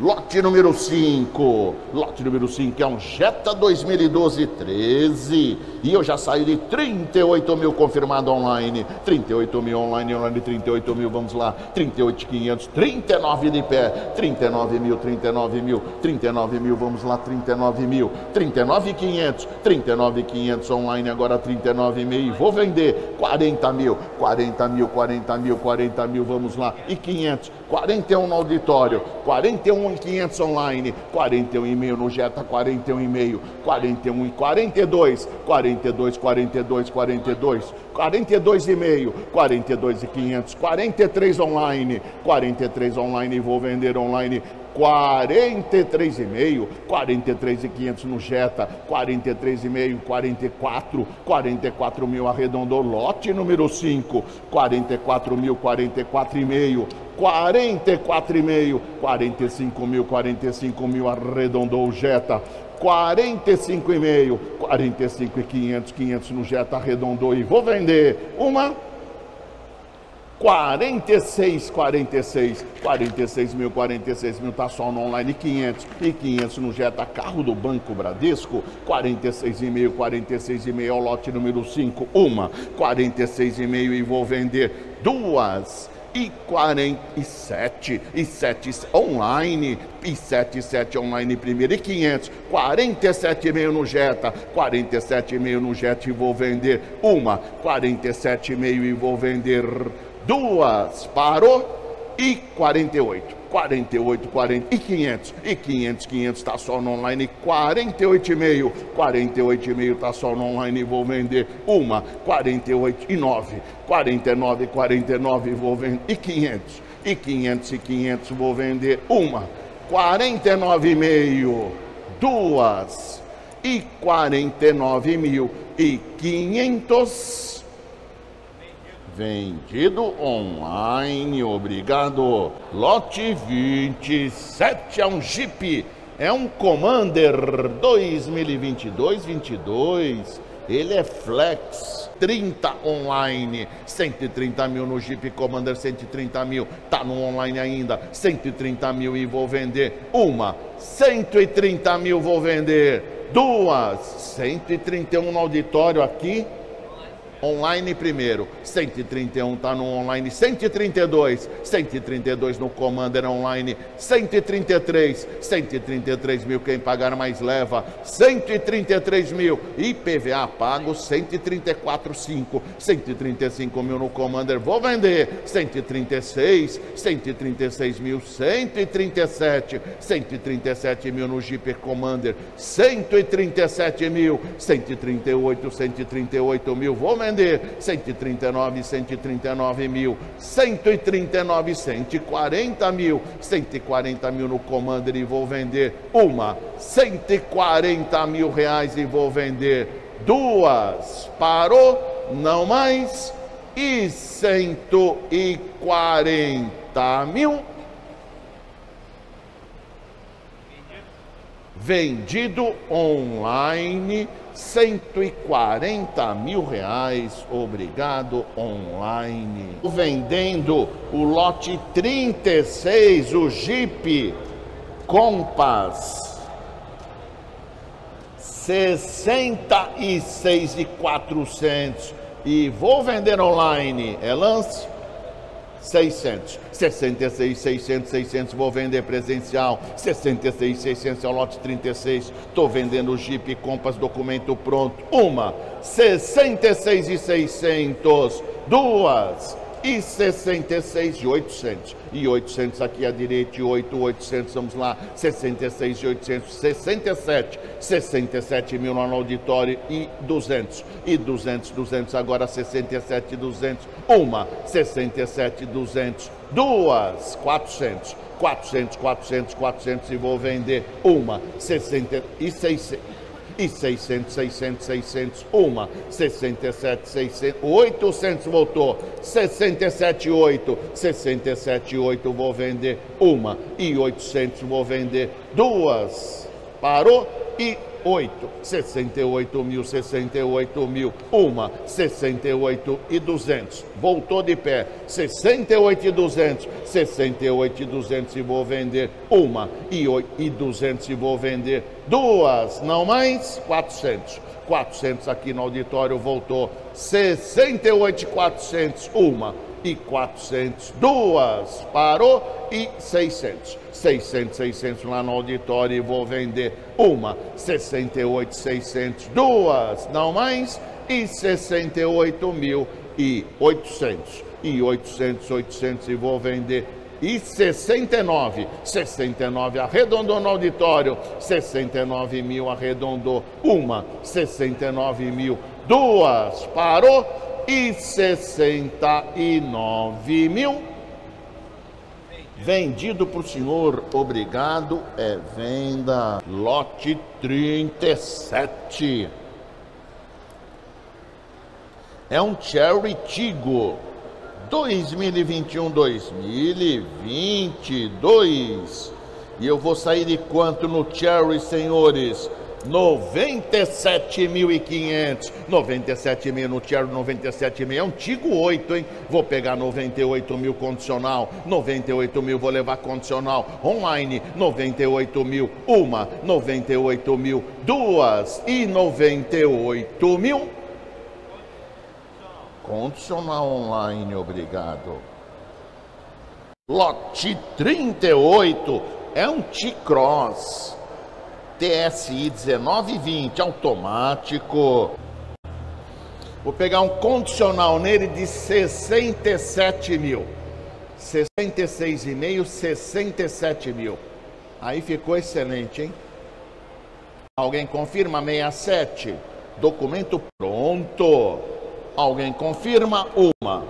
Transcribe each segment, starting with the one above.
Lote número 5. Lote número 5 é um Jetta 2012 13. E eu já saí de 38 mil confirmado online. 38 mil online, online 38 mil, vamos lá. 38,500, 39 de pé. 39 mil, 39 mil, 39 mil, vamos lá. 39 mil, 39,500, 39,500 online, agora 39 mil. Vou vender 40 mil, 40 mil, 40 mil, 40 mil, vamos lá. E 500, 41 no auditório, 41 41,500 online, 41,5 no Jetta, 41,5, 41 e 42, 42, 42, 42, 42,5, 42,500, 43 online, 43 online, vou vender online 43,5, 43,500 no Jetta, 43,5, 44, 44 mil arredondou, lote número 5, 44 mil, 44,5, 44,5, 45 mil, 45 mil arredondou o Jetta, 45,5, 45,500, 500 no Jetta arredondou e vou vender uma 46, 46, 46 mil, 46 mil, tá só no online 500 e 500 no Jetta Carro do Banco Bradesco, 46 e meio, 46 e meio, é o lote número 5, uma, 46 e meio e vou vender duas e 47 e 7 online e 7 7 online primeiro e 500 47 e meio no Jetta 47 e meio no Jetta e vou vender uma 47 e meio e vou vender duas, parou e 48. 48, 40 e 500. E 500, 500 tá só no online. 48,5. 48,5 tá só no online. Vou vender uma. 48 e 9. 49, 49 vou vender. E 500. E 500 e 500 vou vender uma. 49,5. Duas. E 49 mil. E 500 Vendido online, obrigado. Lote 27 é um Jeep, é um Commander 2022-22. Ele é flex, 30 online, 130 mil no Jeep Commander, 130 mil, tá no online ainda, 130 mil e vou vender. Uma, 130 mil vou vender. Duas, 131 no auditório aqui, online primeiro, 131 está no online, 132, 132 no Commander online, 133, 133 mil, quem pagar mais leva, 133 mil, IPVA pago, 134,5, 135 mil no Commander, vou vender, 136, 136 mil, 137, 137 mil no Jeep Commander, 137 mil, 138, 138 mil, vou vender, vender. 139, 139 mil, 139, 140 mil, 140 mil no Commander e vou vender uma, 140 mil reais e vou vender. Duas, parou, não mais, e 140 mil. Vendido online 140 mil reais, obrigado online. Vendendo o lote 36, o Jeep Compass, 66 e 400 e vou vender online, é lance 600, 66, 600, 600, vou vender presencial, 66, 600 é o lote 36, estou vendendo Jeep Compass, documento pronto, uma, 66 e 600, duas, e 66 e 800. E 800 aqui à direita, e 8, 800, vamos lá, 66 e 800, 67, 67 mil no auditório e 200. E 200, 200, agora 67 e 200. Uma, 67 e 200. Duas, 400. 400, 400, 400 e vou vender uma, 60 e 600 e 600, 600, 600, uma, 67, 600, 800 voltou, 67, 8, 67, 8 vou vender uma. E 800 vou vender duas, parou e oito, sessenta e oito mil, sessenta e oito mil, uma, sessenta e oito e duzentos, voltou de pé, sessenta e oito e duzentos, sessenta e oito e duzentos vou vender uma, e, e duzentos e vou vender duas, não mais, quatrocentos, quatrocentos aqui no auditório voltou, sessenta e oito e quatrocentos, uma, e 400, duas, parou e 600. 600, 600 lá no auditório e vou vender uma, 68, 600, duas, não mais, e 68 mil e 800. E 800, 800 e vou vender. E 69, 69 arredondou no auditório, 69 mil arredondou uma, 69 mil, duas, parou e 69 mil. Vendido para o senhor, obrigado, é venda, lote 37. É um Cherry Tigo 2021-2022. E eu vou sair de quanto no Cherry, senhores? 97.500. 97 mil no Cherry 97 mil. É um Tigo 8, hein? Vou pegar 98 mil condicional. 98 mil vou levar condicional. Online, 98 mil. Uma, 98 mil. Duas e 98 mil. Condicional online, obrigado. Lote 38 é um T-Cross TSI 1920 automático. Vou pegar um condicional nele de 67 mil. 66,5, 67 mil. Aí ficou excelente, hein? Alguém confirma 67? Documento pronto. Alguém confirma uma.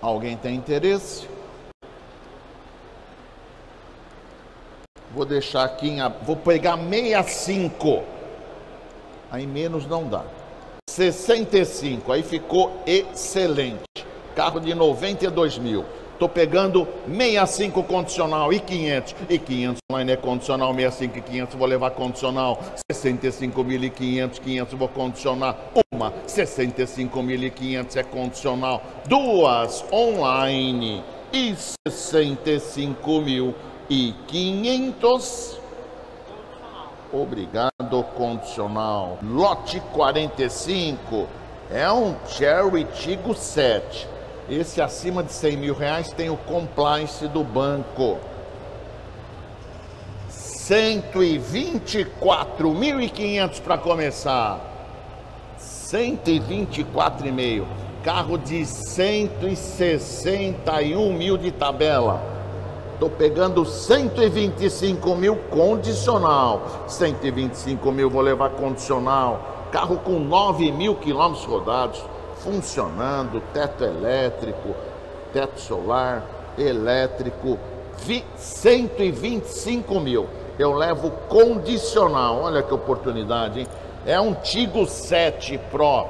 Alguém tem interesse? Vou deixar aqui em. Vou pegar 65. Aí menos não dá. 65. Aí ficou excelente. Carro de 92 mil. Tô pegando 65 condicional e 500. E 500 online é condicional, 65 e 500 vou levar condicional. 65.500, 500 vou condicionar. Uma, 65.500 é condicional. Duas online e 65 mil e 500. Obrigado, condicional. Lote 45 é um Cherry Tigo 7. Esse acima de 100 mil reais tem o compliance do banco. 124.500 para começar. 124,5. Carro de 161 mil de tabela. Estou pegando 125 mil condicional. 125 mil vou levar condicional. Carro com 9 mil quilômetros rodados, funcionando, teto elétrico, teto solar, elétrico, 125 mil. Eu levo condicional. Olha que oportunidade, hein? É um Tigo 7 Pro,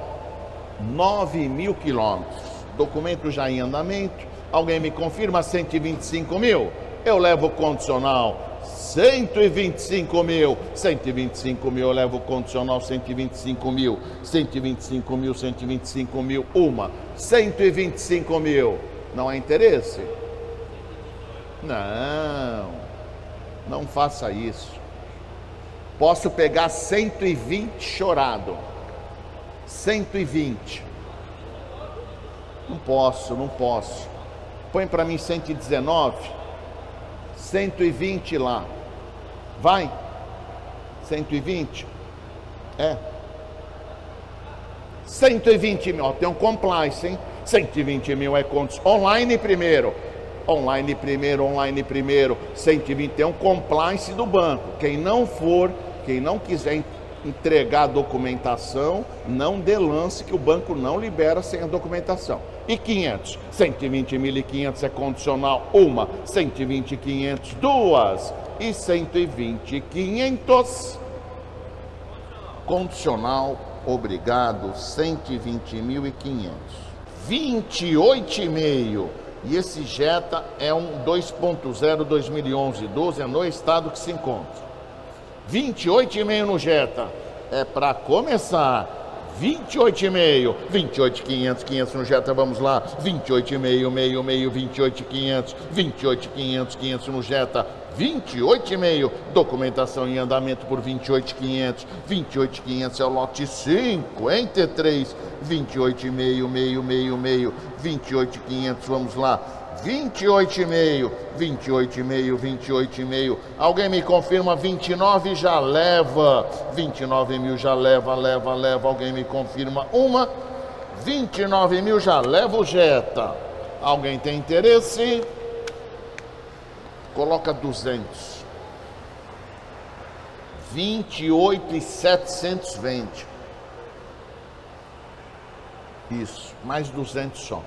9 mil quilômetros. Documento já em andamento Alguém me confirma 125 mil? Eu levo condicional 125 mil, 125 mil, eu levo condicional 125 mil, 125 mil, 125 mil, uma, 125 mil. Não há interesse? Não, não faça isso. Posso pegar 120 chorado, 120. Não posso, não posso. Põe para mim 119. 120 lá. Vai. 120. É. 120 mil. Ó, tem um compliance, hein? 120 mil é contos. Online primeiro. Online primeiro, online primeiro. 120 tem um compliance do banco. Quem não for, quem não quiser entregar a documentação, não dê lance que o banco não libera sem a documentação. E 500, 120.500 é condicional, uma, 120.500, duas e 120.500 condicional, obrigado, 120.500. 28,5 E esse Jetta é um 2.0 2011, 12 é no estado que se encontra. 28,5 no Jetta. É para começar. 28,5, 28,500, 500 no Jetta, vamos lá, 28,5, meio, meio, 28,500, 28,500, 500 no Jetta, 28,5, documentação em andamento por 28,500, 28,500 é o lote 53, 28,5, meio, meio, meio, 28,500, vamos lá, 28,5, 28,5, 28,5. Alguém me confirma 29 já leva. 29 mil já leva, leva, leva. Alguém me confirma uma. 29 mil já leva o Jetta. Alguém tem interesse? Coloca 200. 28,720. Isso, mais 200 só.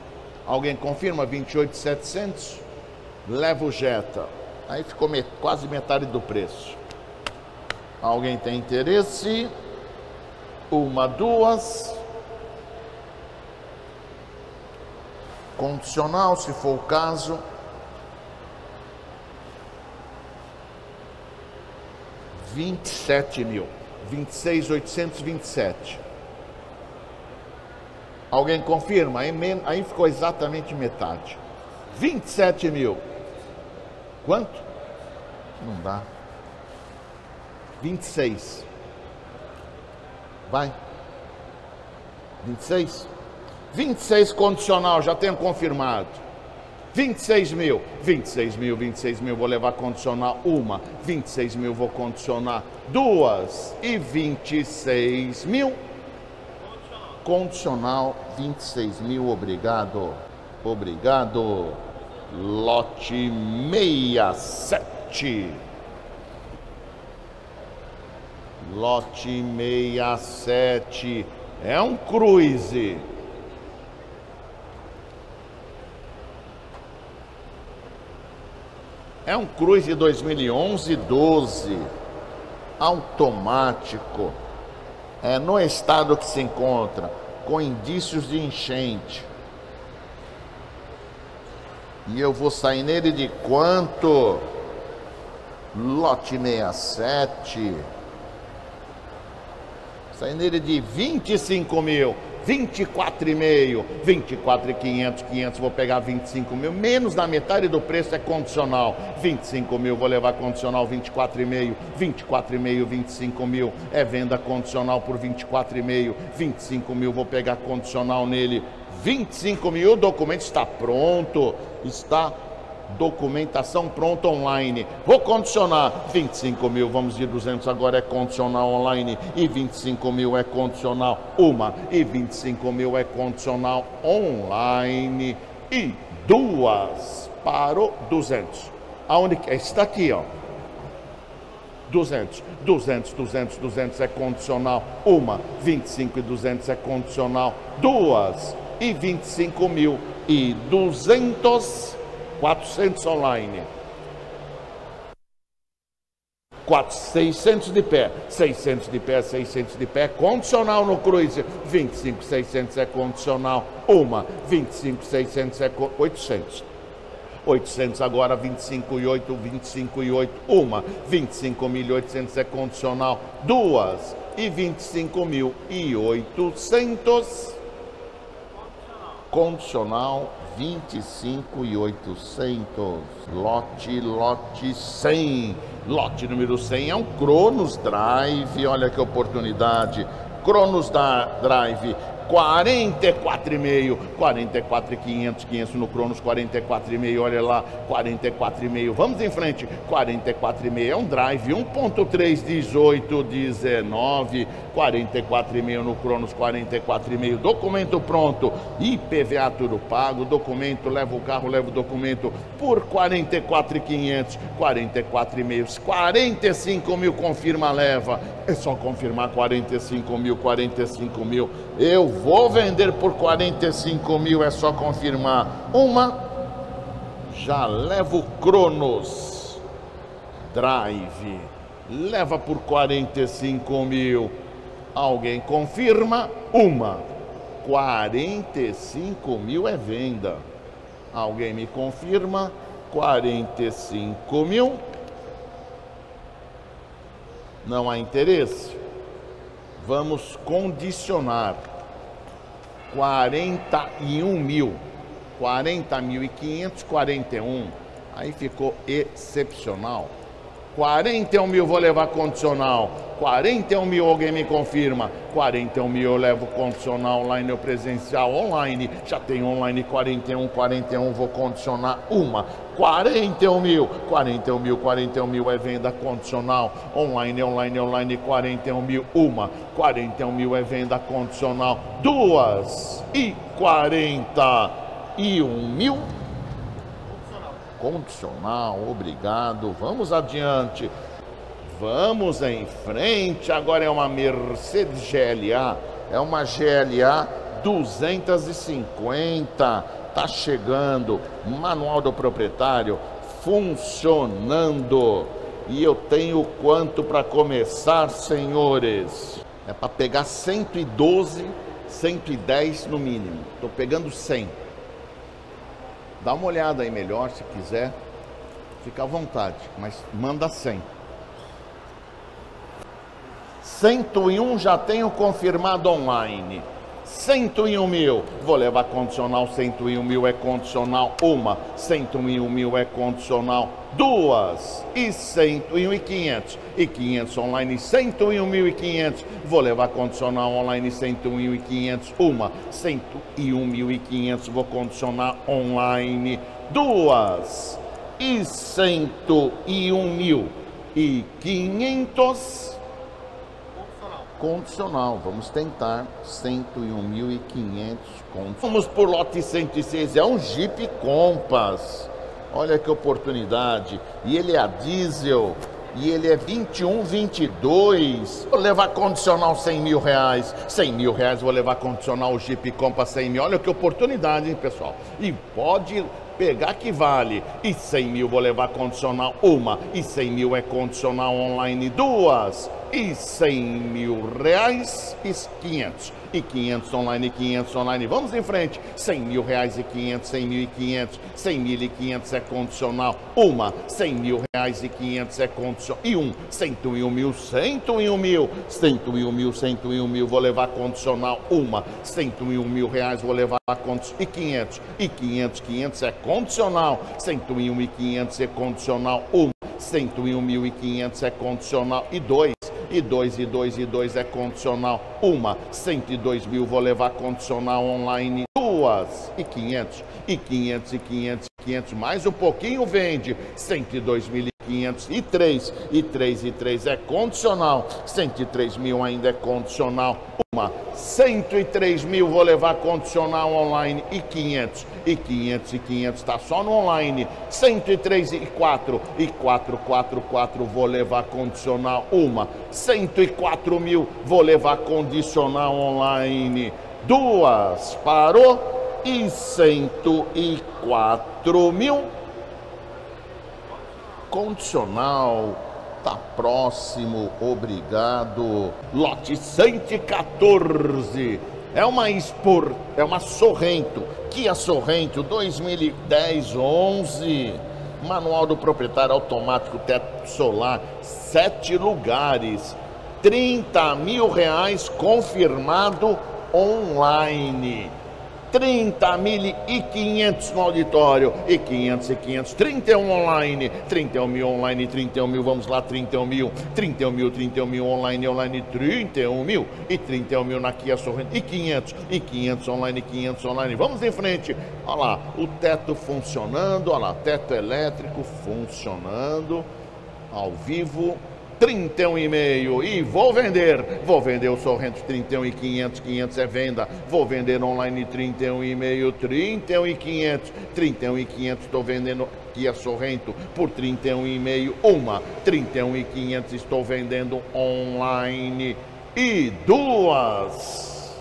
Alguém confirma 28,700? Leva o Jetta. Aí ficou met quase metade do preço. Alguém tem interesse? Uma, duas. Condicional, se for o caso. Vinte e sete mil. Vinte e seis, oitocentos vinte e sete. Alguém confirma? Aí, ficou exatamente metade. 27 mil. Quanto? Não dá. 26. Vai. 26? 26 condicional, já tenho confirmado. 26 mil, 26 mil, 26 mil, vou levar condicional uma, 26 mil vou condicionar duas e 26 mil condicional 26 mil, obrigado, obrigado. Lote 67. Lote 67 é um cruise. É um cruise 2011-12 automático é, no estado que se encontra, com indícios de enchente. E eu vou sair nele de quanto? Lote 67. Sair nele de 25 mil. 24,5, 24,500, 500, vou pegar 25 mil, menos da metade do preço é condicional, 25 mil, vou levar condicional 24,5, 24,5, 25 mil, é venda condicional por 24,5, 25 mil, vou pegar condicional nele, 25 mil, o documento está pronto, está documentação pronta online. Vou condicionar 25 mil, vamos de 200 agora é condicional online e 25 mil é condicional uma e 25 mil é condicional online e duas para o 200. Aonde que está aqui, ó. 200, 200, 200, 200 é condicional. Uma, 25 e 200 é condicional. Duas e 25 mil e 200 400 online. 4, 600 de pé, 600 de pé, 600 de pé, condicional no cruise, 25, 600 é condicional, uma, 25, 600 é 800. 800 agora, 25 e 8, 25 e 8, uma, 25.800 é condicional, duas, e 25.800 condicional 25 e 800. Lote, lote 100. Lote número 100 é um Cronos Drive. Olha que oportunidade. Cronos Drive 44,5, 44,500, 500 no Cronos, 44,5, olha lá, 44,5. Vamos em frente, 44,5 é um drive, 1.3, 18, 19, 44,5 no Cronos, 44,5. Documento pronto, IPVA tudo pago, documento, leva o carro, leva o documento por 44,500, 44,5, 45 mil confirma, leva. É só confirmar 45 mil, 45 mil. Eu vou vender por 45 mil, é só confirmar. Uma, já levo Cronos Drive, leva por 45 mil. Alguém confirma? Uma, 45 mil é venda. Alguém me confirma? 45 mil. Não há interesse? Vamos condicionar. 41 mil. 40.500, 41. Aí ficou excepcional. 41 mil vou levar condicional. 41 mil alguém me confirma. 41 mil eu levo condicional online ou presencial online. Já tem online 41, 41 vou condicionar uma. 41 mil, 41 mil, 41 mil é venda condicional. Online, online, online, 41 mil, uma. 41 mil é venda condicional, duas. E 41 mil condicional, obrigado. Vamos adiante. Vamos em frente. Agora é uma Mercedes GLA, é uma GLA 250. Tá chegando. Manual do proprietário funcionando. E eu tenho quanto para começar, senhores? É para pegar 112, 110 no mínimo. Estou pegando 100. Dá uma olhada aí melhor se quiser. Fica à vontade, mas manda 100. 101 já tenho confirmado online. 101 mil, vou levar condicional, 101 mil é condicional, uma, 101 mil é condicional, duas, e 101 e 500, e 500 online, 101 mil e 500, vou levar condicional online, 101 e 500, uma, 101 mil e 500, vou condicionar online, duas, e 101 mil. E 500, condicional. Vamos tentar 101.500 contos. Vamos por lote 106, é um Jeep Compass. Olha que oportunidade. E ele é a diesel. E ele é 21, 22. Vou levar condicional 100 mil reais. 100 mil reais vou levar condicional o Jeep Compass 100 mil. Olha que oportunidade, hein, pessoal. E pode pegar que vale. E 100 mil vou levar condicional uma. E 100 mil é condicional online duas e 100 mil reais e 500. E 500 online, 500 online. Vamos em frente. 100 mil reais e 500, 100 mil e 500. 100 mil e 500 é condicional. Uma. 100 mil reais e 500 é condicional. E um. 101 mil, 101 mil. 101 mil, 101 mil. Vou levar condicional. Uma. 101 mil reais vou levar condicional. E 500. E 500, 500 é condicional. 101 e 500 é condicional. Uma. 101.500 é condicional e dois e 2 e 2 e 2 é condicional. Uma, 102 mil vou levar condicional online. Duas e 500 e 500 e 500 e 500 mais um pouquinho vende 102 mil 500 e 3 e 3 e 3 é condicional. 103 mil ainda é condicional. Uma 103 mil vou levar condicional online e 500 e 500 e 500 está só no online. 103 e 4 e 4 4 4 vou levar condicional uma. 104 mil vou levar condicional online. Duas parou e 104 mil condicional tá próximo, obrigado. Lote 114. É uma Sport, é uma Sorrento, Kia Sorrento 2010 11. Manual do proprietário automático, teto solar, sete lugares, 30 mil reais confirmado online. 30.500 no auditório e 500 e 500, 31 online, 31 mil online, 31 mil, vamos lá, 31 mil, 31 mil, 31 mil online, online, 31 mil. E 31 mil na Kia Sorrento e 500 e 500 online, 500 online, vamos em frente, olha lá, o teto funcionando, olha lá, teto elétrico funcionando, ao vivo, 31,5 e vou vender. Vou vender o Sorrento 31 e 500, 500 é venda. Vou vender online 31,5, 31 e 500, 31 e 500 estou vendendo aqui a Sorrento por 31,5 uma, 31 e 500 estou vendendo online e duas.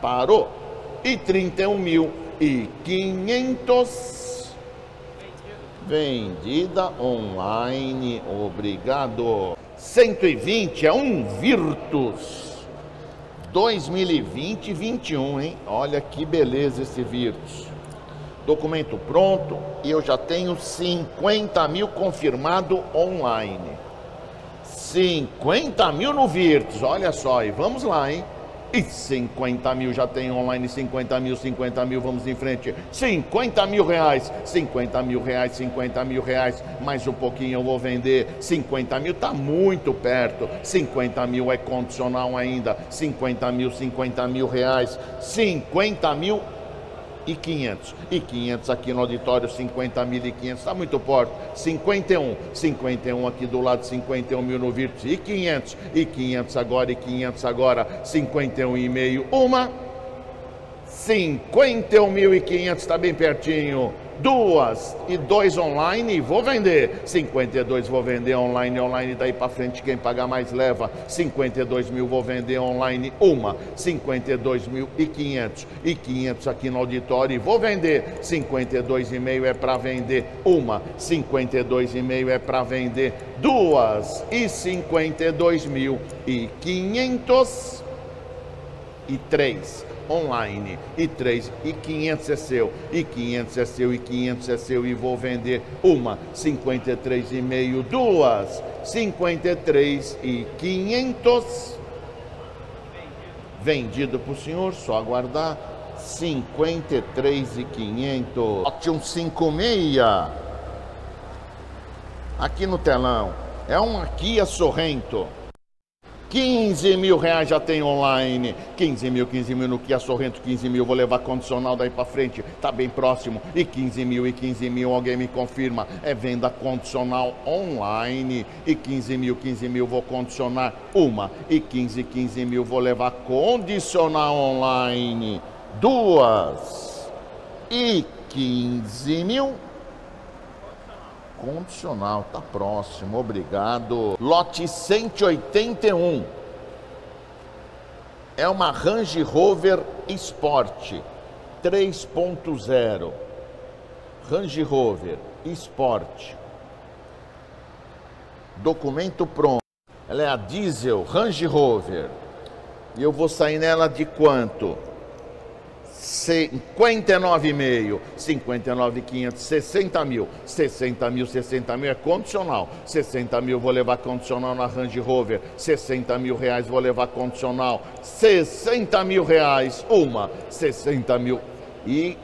Parou. E 31 mil e 500 vendida online. Obrigado. 120 é um Virtus 2020 21, hein? Olha que beleza esse Virtus. Documento pronto e eu já tenho 50 mil confirmado online. 50 mil no Virtus, olha só, e vamos lá, hein? E 50 mil já tem online, 50 mil, 50 mil, vamos em frente. 50 mil reais, 50 mil reais, 50 mil reais, mais um pouquinho eu vou vender. 50 mil tá muito perto. 50 mil é condicional ainda. 50 mil, 50 mil reais, 50 mil e 500. E 500 aqui no auditório, 50 mil e 500. Está muito forte. 51. 51 aqui do lado, 51 mil no Virtus. E 500. E 500 agora, e 500 agora. 51 e meio. Uma. 51.500, está bem pertinho duas e dois online, vou vender. 52 vou vender online, online daí para frente quem pagar mais leva. 52 mil vou vender online, uma. 52 mil e 500 e 500 aqui no auditório, vou vender. 52 e meio é para vender, uma. 52 e meio é para vender, duas. E 52 mil e 500 e três online. E 3, e 500 é seu, e 500 é seu, e 500 é seu, e vou vender uma, 53 e meio, duas, 53 e 500. Vendido para o senhor, só aguardar. 53 e 500. Bote um 56. Aqui no telão. É um Kia Sorrento. 15 mil reais já tem online. 15 mil, 15 mil no Kia Sorrento, 15 mil, vou levar condicional daí para frente, tá bem próximo. E 15 mil, e 15 mil, alguém me confirma, é venda condicional online. E 15 mil, 15 mil, vou condicionar uma. E 15, 15 mil, vou levar condicional online. Duas. E 15 mil, condicional, tá próximo, obrigado. Lote 181. É uma Range Rover Sport 3.0. Range Rover Sport. Documento pronto. Ela é a diesel Range Rover. E eu vou sair nela de quanto? 59,5, 59,500, 60 mil, 60 mil, 60 mil é condicional, 60 mil vou levar condicional na Range Rover, 60 mil reais vou levar condicional, 60 mil reais, uma, 60 mil e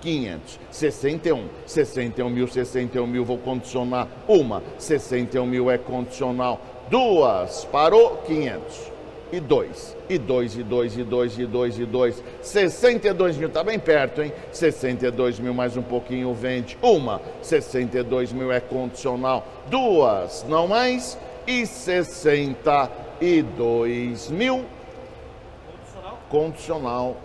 500, 61, 61 mil, 61 mil vou condicionar, uma, 61 mil é condicional, duas, parou, 500 e 2, e 2, e 2, e 2, e 2, e 2, 62 mil, tá bem perto, hein? 62 mil mais um pouquinho vende, uma, 62 mil é condicional, duas, não mais, e 62 mil, condicional